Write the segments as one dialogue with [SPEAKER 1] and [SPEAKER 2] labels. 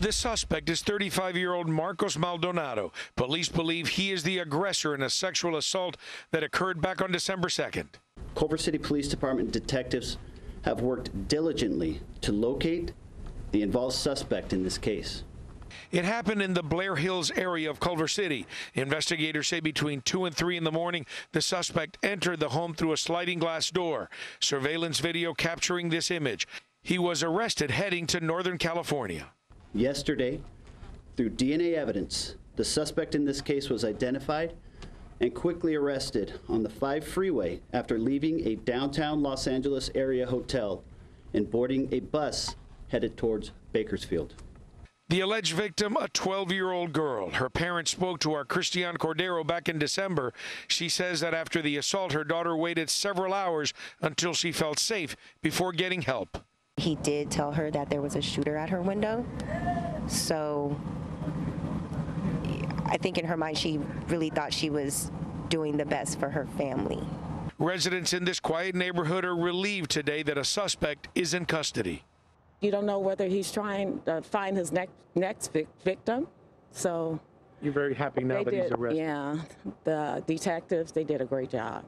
[SPEAKER 1] The suspect is 35-year-old Marcos Maldonado. Police believe he is the aggressor in a sexual assault that occurred back on December 2nd.
[SPEAKER 2] Culver City Police Department detectives have worked diligently to locate the involved suspect in this case.
[SPEAKER 1] It happened in the Blair Hills area of Culver City. Investigators say between 2 and 3 in the morning, the suspect entered the home through a sliding glass door. Surveillance video capturing this image. He was arrested heading to Northern California.
[SPEAKER 2] Yesterday, through DNA evidence, the suspect in this case was identified and quickly arrested on the 5 freeway after leaving a downtown Los Angeles area hotel and boarding a bus headed towards Bakersfield.
[SPEAKER 1] The alleged victim, a 12 year old girl. Her parents spoke to our Christian Cordero back in December. She says that after the assault, her daughter waited several hours until she felt safe before getting help.
[SPEAKER 3] He did tell her that there was a shooter at her window. So I think in her mind, she really thought she was doing the best for her family.
[SPEAKER 1] Residents in this quiet neighborhood are relieved today that a suspect is in custody.
[SPEAKER 4] You don't know whether he's trying to find his next next victim. So
[SPEAKER 1] you're very happy now that
[SPEAKER 4] did,
[SPEAKER 1] he's arrested.
[SPEAKER 4] Yeah, the detectives they did a great job.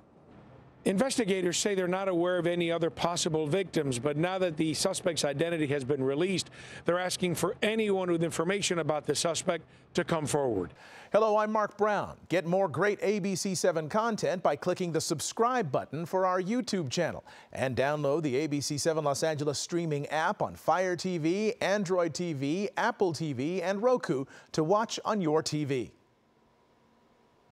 [SPEAKER 1] Investigators say they're not aware of any other possible victims, but now that the suspect's identity has been released, they're asking for anyone with information about the suspect to come forward.
[SPEAKER 5] Hello, I'm Mark Brown. Get more great ABC7 content by clicking the subscribe button for our YouTube channel and download the ABC7 Los Angeles streaming app on Fire TV, Android TV, Apple TV, and Roku to watch on your TV.